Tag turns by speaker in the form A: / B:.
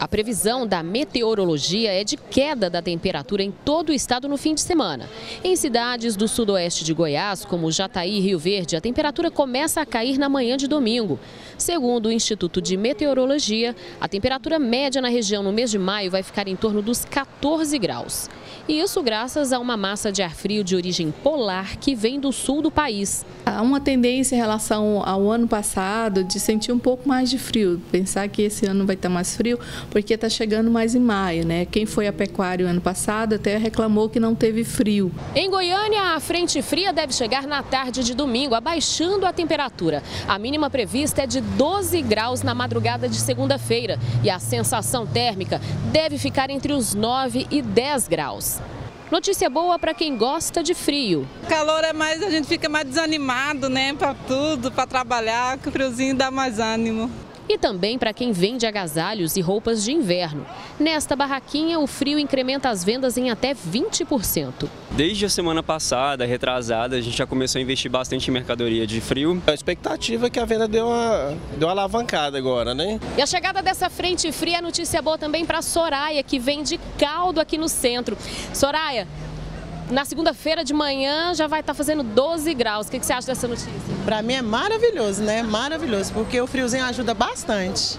A: A previsão da meteorologia é de queda da temperatura em todo o estado no fim de semana. Em cidades do sudoeste de Goiás, como Jataí e Rio Verde, a temperatura começa a cair na manhã de domingo. Segundo o Instituto de Meteorologia, a temperatura média na região no mês de maio vai ficar em torno dos 14 graus. E isso graças a uma massa de ar frio de origem polar que vem do sul do país.
B: Há uma tendência em relação ao ano passado de sentir um pouco mais de frio, pensar que esse ano vai estar mais frio, porque está chegando mais em maio, né? Quem foi a pecuário ano passado até reclamou que não teve frio.
A: Em Goiânia, a frente fria deve chegar na tarde de domingo, abaixando a temperatura. A mínima prevista é de 12 graus na madrugada de segunda-feira e a sensação térmica deve ficar entre os 9 e 10 graus. Notícia boa para quem gosta de frio.
C: O calor é mais, a gente fica mais desanimado, né, para tudo, para trabalhar, que o friozinho dá mais ânimo
A: e também para quem vende agasalhos e roupas de inverno. Nesta barraquinha, o frio incrementa as vendas em até 20%.
D: Desde a semana passada, retrasada, a gente já começou a investir bastante em mercadoria de frio.
E: A expectativa é que a venda deu uma, deu uma alavancada agora, né?
A: E a chegada dessa frente fria é notícia boa também para Soraya, que vende caldo aqui no centro. Soraya, na segunda-feira de manhã já vai estar fazendo 12 graus. O que você acha dessa notícia?
F: Para mim é maravilhoso, né? Maravilhoso, porque o friozinho ajuda bastante.